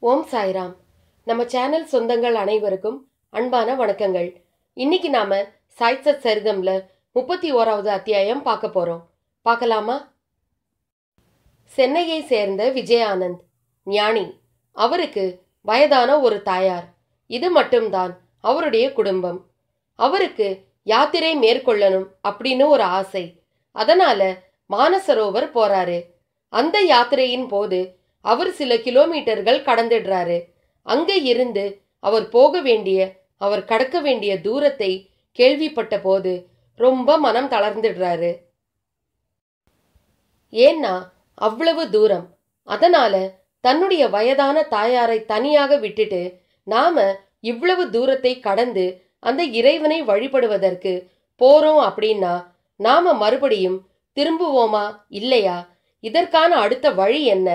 ஓம் சாய்ராம். நம்ம சேனல் சொந்தங்கள் அனைவருக்கும் அன்பான வணக்கங்கள். இன்னைக்கு நாம சாய்சத் சரிதம்ல முப்பத்தி ஓராவது அத்தியாயம் பார்க்க போறோம். பார்க்கலாமா? சென்னையை சேர்ந்த விஜயானந்த் ஞானி. அவருக்கு வயதான ஒரு தாயார். இது மட்டும்தான் அவருடைய குடும்பம். அவருக்கு யாத்திரை மேற்கொள்ளணும் அப்படின்னு ஒரு ஆசை. அதனால மானசரோவர் போறாரு. அந்த யாத்திரையின் போது அவர் சில கிலோமீட்டர்கள் கடந்துடுறாரு. அங்கே இருந்து அவர் போக வேண்டிய அவர் கடக்க வேண்டிய தூரத்தை கேள்விப்பட்ட போது ரொம்ப மனம் தளர்ந்துடுறாரு. ஏன்னா அவ்வளவு தூரம். அதனால தன்னுடைய வயதான தாயாரை தனியாக விட்டுட்டு நாம இவ்வளவு தூரத்தை கடந்து அந்த இறைவனை வழிபடுவதற்கு போறோம் அப்படின்னா நாம மறுபடியும் திரும்புவோமா இல்லையா? இதற்கான அடுத்த வழி என்ன?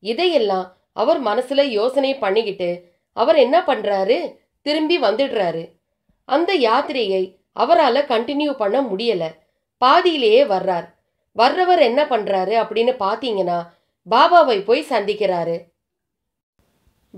இதையெல்லாம் அவர் மனசுல யோசனை பண்ணிக்கிட்டு அவர் என்ன பண்றாரு? திரும்பி வந்துடுறாரு. அந்த யாத்திரையை அவரால் கண்டினியூ பண்ண முடியல. பாதியிலேயே வர்றார். வர்றவர் என்ன பண்றாரு அப்படின்னு பாத்தீங்கன்னா பாபாவை போய் சந்திக்கிறாரு.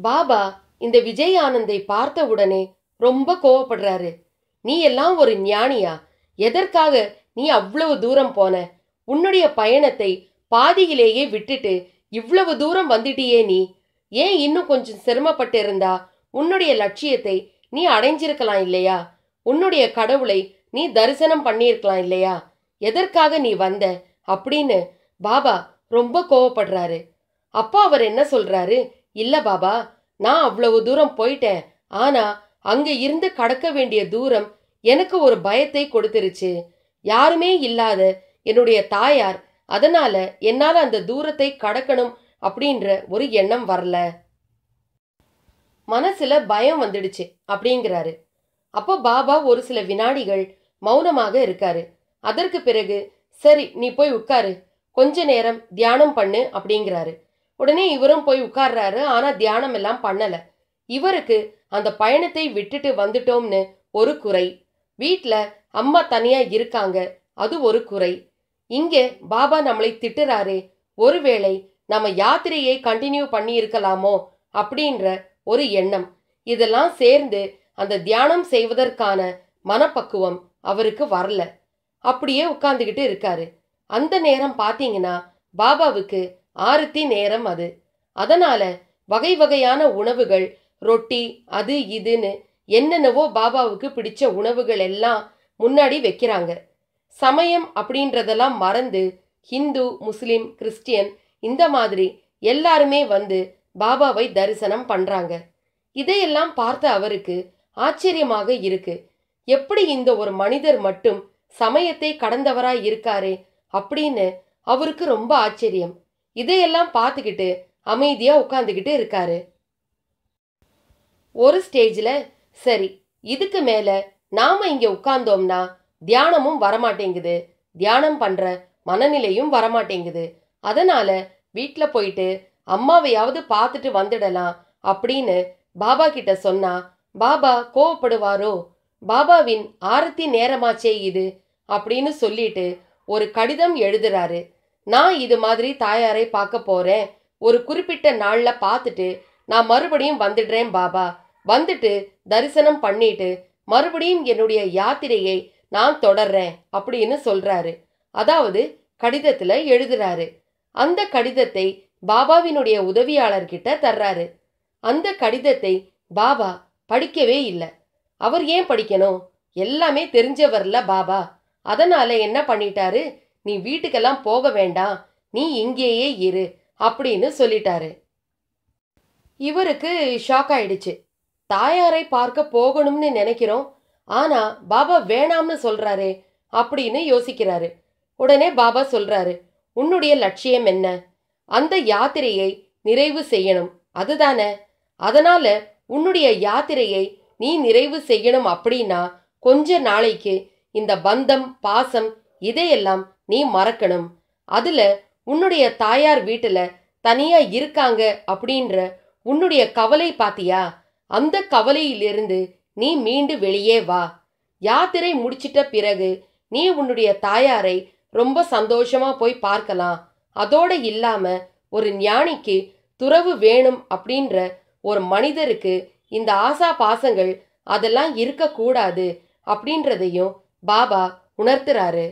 பாபா இந்த விஜய் ஆனந்தை பார்த்த உடனே ரொம்ப கோவப்படுறாரு. நீ எல்லாம் ஒரு ஞானியா? எதற்காக நீ அவ்வளவு தூரம் போன? உன்னுடைய பயணத்தை பாதியிலேயே விட்டுட்டு இவ்வளவு தூரம் வந்துட்டியே நீ. ஏன் இன்னும் கொஞ்சம் சிரமப்பட்டு இருந்தா உன்னுடைய லட்சியத்தை நீ அடைஞ்சிருக்கலாம் இல்லையா? உன்னுடைய கடவுளை நீ தரிசனம் பண்ணியிருக்கலாம் இல்லையா? எதற்காக நீ வந்த? அப்படின்னு பாபா ரொம்ப கோவப்படுறாரு. அப்பா அவர் என்ன சொல்றாரு? இல்ல பாபா நான் அவ்வளவு தூரம் போயிட்டேன். ஆனா அங்க இருந்து கடக்க வேண்டிய தூரம் எனக்கு ஒரு பயத்தை கொடுத்துருச்சு. யாருமே இல்லாத என்னுடைய தாயார் அதனால என்னால் அந்த தூரத்தை கடக்கணும் அப்படின்ற ஒரு எண்ணம் வரல. மனசுல பயம் வந்துடுச்சு அப்படிங்கிறாரு. அப்போ பாபா ஒரு சில வினாடிகள் மௌனமாக இருக்காரு. அதற்கு பிறகு சரி நீ போய் உட்காரு. கொஞ்ச நேரம் தியானம் பண்ணு அப்படிங்கிறாரு. உடனே இவரும் போய் உட்கார்றாரு. ஆனா தியானம் எல்லாம் பண்ணல. இவருக்கு அந்த பயணத்தை விட்டுட்டு வந்துட்டோம்னு ஒரு குறை. வீட்டில் அம்மா தனியா இருக்காங்க. அது ஒரு குறை. இங்கே பாபா நம்மளை திட்டுறாரு ஒருவேளை நம்ம யாத்திரையை கண்டினியூ பண்ணி இருக்கலாமோ அப்படின்ற ஒரு எண்ணம். இதெல்லாம் சேர்ந்து அந்த தியானம் செய்வதற்கான மனப்பக்குவம் அவருக்கு வரல. அப்படியே உட்கார்ந்துக்கிட்டு இருக்காரு. அந்த நேரம் பார்த்தீங்கன்னா பாபாவுக்கு ஆரத்தி நேரம் அது. அதனால வகை வகையான உணவுகள் ரொட்டி அது இதுன்னு என்னென்னவோ பாபாவுக்கு பிடிச்ச உணவுகள் எல்லாம் முன்னாடி வைக்கிறாங்க. சமயம் அப்படின்றதெல்லாம் மறந்து ஹிந்து முஸ்லிம் கிறிஸ்டியன் இந்த மாதிரி எல்லாருமே வந்து பாபாவை தரிசனம் பண்றாங்க. இதையெல்லாம் பார்த்த அவருக்கு ஆச்சரியமாக இருக்கு. எப்படி இந்த ஒரு மனிதர் மட்டும் சமயத்தை கடந்தவராய் இருக்காரே அப்படின்னு அவருக்கு ரொம்ப ஆச்சரியம். இதையெல்லாம் பார்த்துக்கிட்டு அமைதியா உட்காந்துக்கிட்டு இருக்காரு. ஒரு ஸ்டேஜில் சரி இதுக்கு மேல நாம இங்க உட்கார்ந்தோம்னா தியானமும் வரமாட்டேங்குது. தியானம் பண்ற மனநிலையும் வரமாட்டேங்குது. அதனால வீட்டில் போயிட்டு அம்மாவையாவது பார்த்துட்டு வந்துடலாம் அப்படின்னு பாபா கிட்ட சொன்னா பாபா கோவப்படுவாரோ? பாபாவின் ஆரத்தி நேரமாச்சே இது அப்படின்னு சொல்லிட்டு ஒரு கடிதம் எழுதுறாரு. நான் இது மாதிரி தாயாரை பார்க்க போறேன். ஒரு குறிப்பிட்ட நாள்ல பார்த்துட்டு நான் மறுபடியும் வந்துடுறேன் பாபா. வந்துட்டு தரிசனம் பண்ணிட்டு மறுபடியும் என்னுடைய யாத்திரையை நான் தொடர்றேன் அப்படின்னு சொல்றாரு. அதாவது கடிதத்துல எழுதுறாரு. அந்த கடிதத்தை பாபாவினுடைய உதவியாளர்கிட்ட தர்றாரு. அந்த கடிதத்தை பாபா படிக்கவே இல்லை. அவர் ஏன் படிக்கணும்? எல்லாமே தெரிஞ்சவர்ல பாபா. அதனால என்ன பண்ணிட்டாரு? நீ வீட்டுக்கெல்லாம் போக வேண்டாம். நீ இங்கேயே இரு அப்படின்னு சொல்லிட்டாரு. இவருக்கு ஷாக் ஆயிடுச்சு. தாயாரை பார்க்க போகணும்னு நினைக்கிறோம். ஆனா பாபா வேணாம்னு சொல்றாரே அப்படின்னு யோசிக்கிறாரு. உடனே பாபா சொல்றாரு உன்னுடைய லட்சியம் என்ன? அந்த யாத்திரையை நிறைவு செய்யணும். அதுதானே? அதனால உன்னுடைய யாத்திரையை நீ நிறைவு செய்யணும் அப்படின்னா கொஞ்ச நாளைக்கு இந்த பந்தம் பாசம் இதையெல்லாம் நீ மறக்கணும். அதுல உன்னுடைய தாயார் வீட்டுல தனியா இருக்காங்க அப்படின்ற உன்னுடைய கவலை பாத்தியா? அந்த கவலையிலிருந்து நீ மீண்டு வெளியே வா. யாத்திரை முடிச்சிட்ட பிறகு நீ உன்னுடைய தாயாரை ரொம்ப சந்தோஷமா போய் பார்க்கலாம். அதோட இல்லாம ஒரு ஞானிக்கு துறவு வேணும் அப்படின்ற ஒரு மனிதருக்கு இந்த ஆசா பாசங்கள் அதெல்லாம் இருக்கக்கூடாது அப்படின்றதையும் பாபா உணர்த்துறாரு.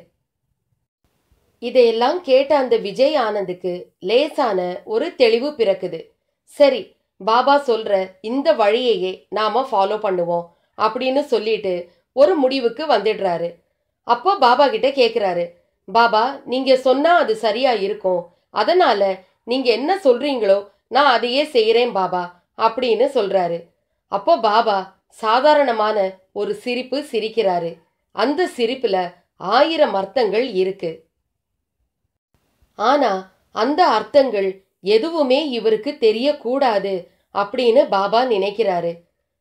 இதையெல்லாம் கேட்ட அந்த விஜய் ஆனந்துக்கு லேசான ஒரு தெளிவு பிறக்குது. சரி பாபா சொல்ற இந்த வழியையே நாம ஃபாலோ பண்ணுவோம் அப்படின்னு சொல்லிட்டு ஒரு முடிவுக்கு வந்துடுறாரு. அப்போ பாபா கிட்ட கேட்குறாரு பாபா நீங்க சொன்னா அது சரியா இருக்கும். அதனால நீங்க என்ன சொல்றீங்களோ நான் அதையே செய்கிறேன் பாபா அப்படின்னு சொல்றாரு. அப்போ பாபா சாதாரணமான ஒரு சிரிப்பு சிரிக்கிறாரு. அந்த சிரிப்புல ஆயிரம் அர்த்தங்கள் இருக்கு. ஆனா அந்த அர்த்தங்கள் எதுவுமே இவருக்கு தெரியக்கூடாது அப்படின்னு பாபா நினைக்கிறாரு.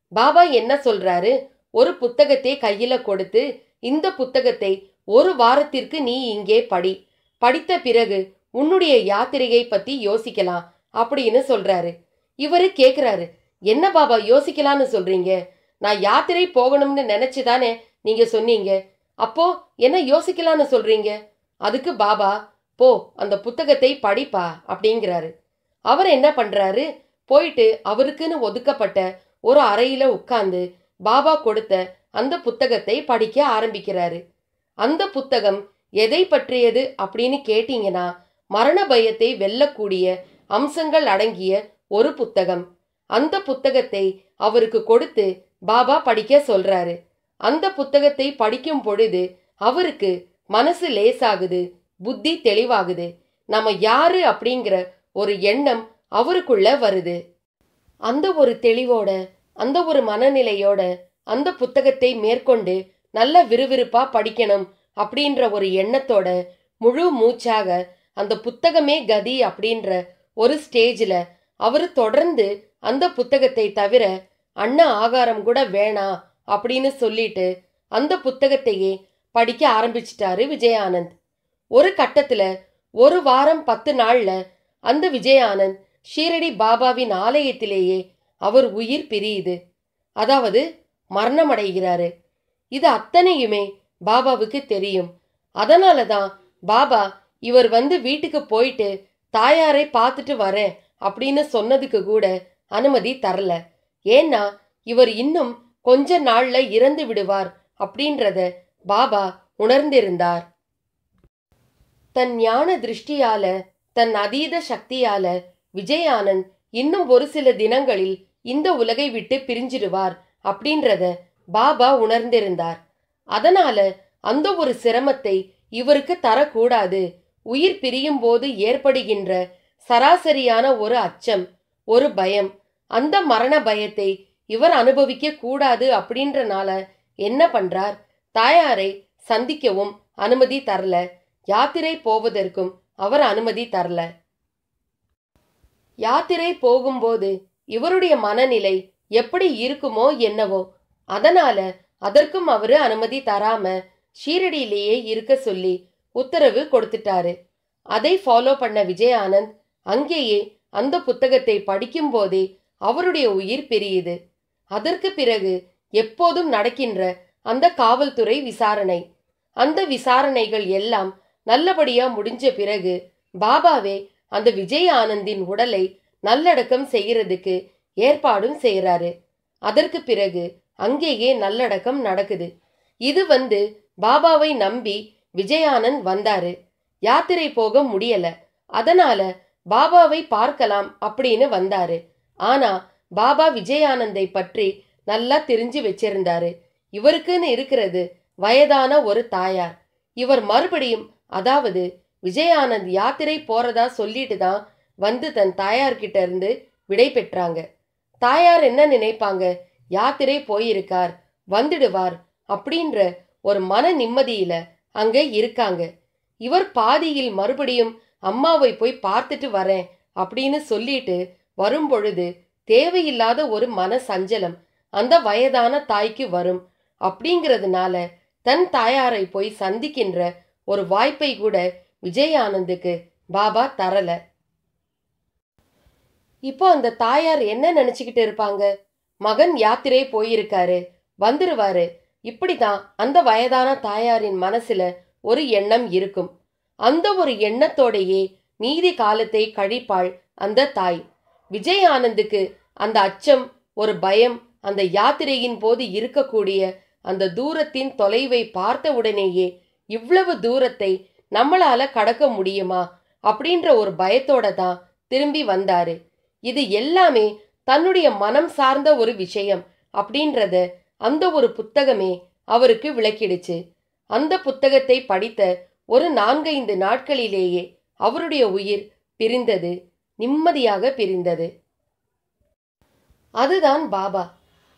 பாபா என்ன சொல்றாரு? ஒரு புத்தகத்தை கையில கொடுத்து இந்த புத்தகத்தை ஒரு வாரத்திற்கு நீ இங்கே படி. படித்த பிறகு உன்னுடைய யாத்திரையை பத்தி யோசிக்கலாம் அப்படின்னு சொல்றாரு. இவரு கேக்குறாரு என்ன பாபா யோசிக்கலாம்னு சொல்றீங்க? நான் யாத்திரை போகணும்னு நினைச்சுதானே நீங்க சொன்னீங்க. அப்போ என்ன யோசிக்கலாம்னு சொல்றீங்க? அதுக்கு பாபா போ அந்த புத்தகத்தை படிப்பா அப்படிங்கிறாரு. அவர் என்ன பண்றாரு? போயிட்டு அவருக்குன்னு ஒதுக்கப்பட்ட ஒரு அறையில உட்கார்ந்து பாபா கொடுத்த அந்த புத்தகத்தை படிக்க ஆரம்பிக்கிறாரு. அந்த புத்தகம் எதை பற்றியது அப்படின்னு கேட்டீங்கன்னா மரண பயத்தை வெல்லக்கூடிய அம்சங்கள் அடங்கிய ஒரு புத்தகம். அந்த புத்தகத்தை அவருக்கு கொடுத்து பாபா படிக்க சொல்றாரு. அந்த புத்தகத்தை படிக்கும் பொழுது அவருக்கு மனசு லேசாகுது. புத்தி தெளிவாகுது. நம்ம யாரு அப்படிங்கிற ஒரு எண்ணம் அவருக்குள்ள வருது. அந்த ஒரு தெளிவோட அந்த ஒரு மனநிலையோட அந்த புத்தகத்தை மேற்கொண்டு நல்ல விறுவிறுப்பா படிக்கணும் அப்படின்ற ஒரு எண்ணத்தோட முழு மூச்சாக அந்த புத்தகமே கதி அப்படின்ற ஒரு ஸ்டேஜில் அவர் தொடர்ந்து அந்த புத்தகத்தை தவிர அன்ன ஆகாரம் கூட வேணாம் அப்படின்னு சொல்லிட்டு அந்த புத்தகத்தையே படிக்க ஆரம்பிச்சிட்டாரு விஜயானந்த். ஒரு கட்டத்துல ஒரு வாரம் பத்து நாள்ல அந்த விஜயானந்த் ஷீரடி பாபாவின் ஆலயத்திலேயே அவர் உயிர் பிரியுது. அதாவது மரணமடைகிறாரு. இது அத்தனையுமே பாபாவுக்கு தெரியும். அதனால தான் பாபா இவர் வந்து வீட்டுக்கு போயிட்டு தாயாரை பார்த்துட்டு வரேன் அப்படின்னு சொன்னதுக்கு கூட அனுமதி தரல. ஏன்னா இவர் இன்னும் கொஞ்ச நாள்ல இறந்து விடுவார் அப்படின்றத பாபா உணர்ந்திருந்தார். தன் ஞான திருஷ்டியால தன் அதீத சக்தியால விஜயானந்த் இன்னும் ஒரு சில தினங்களில் இந்த உலகை விட்டு பிரிஞ்சிடுவார் அப்படின்றத பாபா உணர்ந்திருந்தார். அதனால அந்த ஒரு சிரமத்தை இவருக்கு தரக்கூடாது. உயிர் பிரியும் போது ஏற்படுகின்ற சராசரியான ஒரு அச்சம் ஒரு பயம் அந்த மரண பயத்தை இவர் அனுபவிக்க கூடாது அப்படின்றனால என்ன பண்றார்? தாயாரை சந்திக்கவும் அனுமதி தரல. யாத்திரை போவதற்கும் அவர் அனுமதி தரல. யாத்திரை போகும்போது இவருடைய மனநிலை எப்படி இருக்குமோ என்னவோ அதனால அதற்கும் அவரு அனுமதி தராம ஷீரடியிலேயே இருக்க சொல்லி உத்தரவு கொடுத்துட்டாரு. அதை ஃபாலோ பண்ண விஜயானந்த் அங்கேயே அந்த புத்தகத்தை படிக்கும் போதே அவருடைய உயிர் பிரியுது. அதற்கு பிறகு எப்போதும் நடக்கின்ற அந்த காவல்துறை விசாரணை. அந்த விசாரணைகள் எல்லாம் நல்லபடியா முடிஞ்ச பிறகு பாபாவே அந்த விஜய் ஆனந்தின் உடலை நல்லடக்கம் செய்யறதுக்கு ஏற்பாடும் செய்கிறாரு அதற்கு பிறகு அங்கேயே நல்லடக்கம் நடக்குது. இது வந்து பாபாவை நம்பி விஜயானந்த் வந்தாரு. யாத்திரை போக முடியல. அதனால பாபாவை பார்க்கலாம் அப்படின்னு வந்தாரு. ஆனா பாபா விஜயானந்தை பற்றி நல்லா தெரிஞ்சு வச்சிருந்தாரு. இவருக்குன்னு இருக்கிறது வயதான ஒரு தாயார். இவர் மறுபடியும் அதாவது விஜயானந்த் யாத்திரை போறதா சொல்லிட்டு தான் வந்து தன் தாயார்கிட்ட இருந்து விடை பெற்றாங்க. தாயார் என்ன நினைப்பாங்க? யாத்திரை போயிருக்கார் வந்துடுவார் அப்படின்ற ஒரு மன நிம்மதியில அங்க இருக்காங்க. இவர் பாதியில் மறுபடியும் அம்மாவை போய் பார்த்துட்டு வரேன் அப்படின்னு சொல்லிட்டு வரும்பொழுது தேவையில்லாத ஒரு மன சஞ்சலம் அந்த வயதான தாய்க்கு வரும் அப்படிங்கிறதுனால தன் தாயாரை போய் சந்திக்கின்ற ஒரு வாய்ப்பை கூட விஜய் ஆனந்துக்கு பாபா தரல. இப்போ அந்த தாயார் என்ன நினைச்சுக்கிட்டு இருப்பாங்க? மகன் யாத்திரை போயிருக்காரு வந்துருவாரு. இப்படிதான் அந்த வயதான தாயாரின் மனசுல ஒரு எண்ணம் இருக்கும். அந்த ஒரு எண்ணத்தோடையே மீதி காலத்தை கழிப்பாள் அந்த தாய். விஜய் ஆனந்துக்கு அந்த அச்சம் ஒரு பயம் அந்த யாத்திரையின் போது இருக்கக்கூடிய அந்த தூரத்தின் தொலைவை பார்த்த உடனேயே இவ்வளவு தூரத்தை நம்மளால கடக்க முடியுமா? அப்படின்ற ஒரு பயத்தோட தான் திரும்பி வந்தாரு. இது எல்லாமே தன்னுடைய மனம் சார்ந்த ஒரு விஷயம் அப்படின்றத அந்த ஒரு புத்தகமே அவருக்கு விளக்கிடுச்சு. அந்த புத்தகத்தை படித்த ஒரு நான்கைந்து நாட்களிலேயே அவருடைய உயிர் பிரிந்தது நிம்மதியாக பிரிந்தது. அதுதான் பாபா.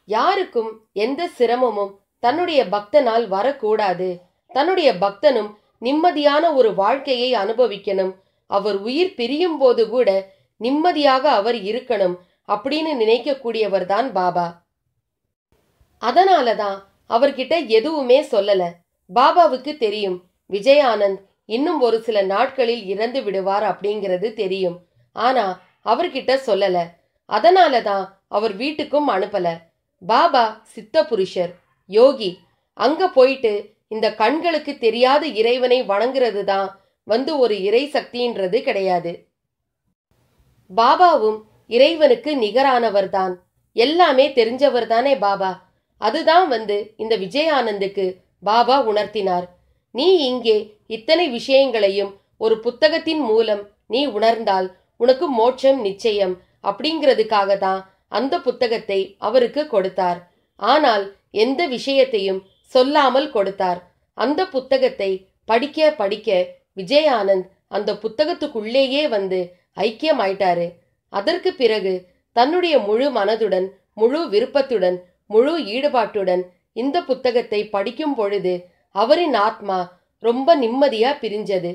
யாருக்கும் எந்த சிரமமும் தன்னுடைய பக்தனால் வரக்கூடாது. தன்னுடைய பக்தனும் நிம்மதியான ஒரு வாழ்க்கையை அனுபவிக்கணும். அவர் உயிர் பிரியும் போது கூட நிம்மதியாக அவர் இருக்கணும் அப்படின்னு நினைக்கக்கூடியவர் தான் பாபா. அதனால தான் அவர்கிட்ட எதுவுமே சொல்லல. பாபாவுக்கு தெரியும் விஜயானந்த் இன்னும் ஒரு சில நாட்களில் இறந்து விடுவார் அப்படிங்கிறது தெரியும். ஆனா அவர்கிட்ட சொல்லல. அதனால தான் அவர் வீட்டுக்கும் அனுப்பல. பாபா சித்த புருஷர் யோகி அங்க போயிட்டு இந்த கண்களுக்கு தெரியாத இறைவனை வணங்குறது தான் வந்து ஒரு இறை சக்தின்றது கிடையாது. பாபாவும் இறைவனுக்கு நிகரானவர்தான். எல்லாமே தெரிஞ்சவர் தானே பாபா. அதுதான் வந்து இந்த விஜயானந்துக்கு பாபா உணர்த்தினார். நீ இங்கே இத்தனை விஷயங்களையும் ஒரு புத்தகத்தின் மூலம் நீ உணர்ந்தால் உனக்கு மோட்சம் நிச்சயம் அப்படிங்கிறதுக்காக தான் அந்த புத்தகத்தை அவருக்கு கொடுத்தார். ஆனால் எந்த விஷயத்தையும் சொல்லாமல் கொடுத்தார். அந்த புத்தகத்தை படிக்க படிக்க விஜயானந்த் அந்த புத்தகத்துக்குள்ளேயே வந்து ஐக்கியமாயிட்டாரு. அதற்கு பிறகு தன்னுடைய முழு மனதுடன் முழு விருப்பத்துடன் முழு ஈடுபாட்டுடன் இந்த புத்தகத்தை படிக்கும் பொழுது அவரின் ஆத்மா ரொம்ப நிம்மதியா பிரிஞ்சது.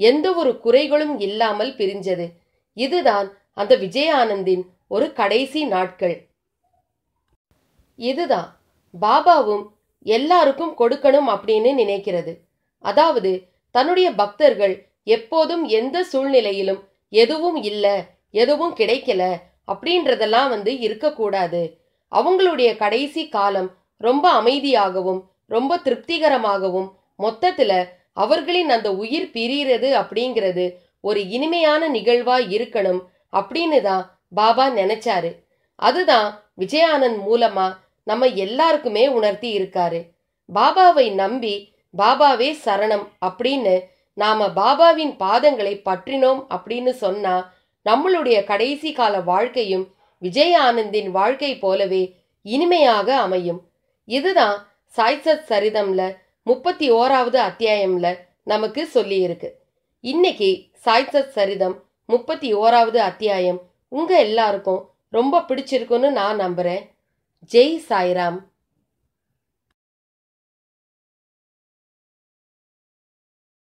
எந்த ஒரு குறைகளும் இல்லாமல் பிரிஞ்சது. இதுதான் அந்த விஜயானந்தின் ஒரு கடைசி நாட்கள். இதுதான். பாபாவும் எல்லாருக்கும் கொடுக்கணும் அப்படின்னு நினைக்கிறது. அதாவது தன்னுடைய பக்தர்கள் எப்போதும் எந்த சூழ்நிலையிலும் எதுவும் இல்லை எதுவும் கிடைக்கல அப்படின்றதெல்லாம் வந்து இருக்கக்கூடாது. அவங்களுடைய கடைசி காலம் ரொம்ப அமைதியாகவும் ரொம்ப திருப்திகரமாகவும் மொத்தத்துல அவர்களின் அந்த உயிர் பிரிகிறது அப்படிங்கிறது ஒரு இனிமையான நிகழ்வா இருக்கணும் அப்படின்னு தான் பாபா நினைச்சாரு. அதுதான் விஜயானந்த் மூலமா நம்ம எல்லாருக்குமே உணர்த்தி இருக்காரு. பாபாவை நம்பி பாபாவே சரணம் அப்படின்னு நாம பாபாவின் பாதங்களை பற்றினோம் அப்படின்னு சொன்னா நம்மளுடைய கடைசி கால வாழ்க்கையும் விஜய ஆனந்தின் வாழ்க்கை போலவே இனிமையாக அமையும். இதுதான் சாய்சத் சரிதம்ல முப்பத்தி ஓராவது அத்தியாயம்ல நமக்கு சொல்லியிருக்கு. இன்னைக்கு சாய்சத் சரிதம் முப்பத்தி ஓராவது அத்தியாயம் உங்க எல்லாருக்கும் ரொம்ப பிடிச்சிருக்குன்னு நான் நம்புறேன். ஜெய் சாய்ராம்.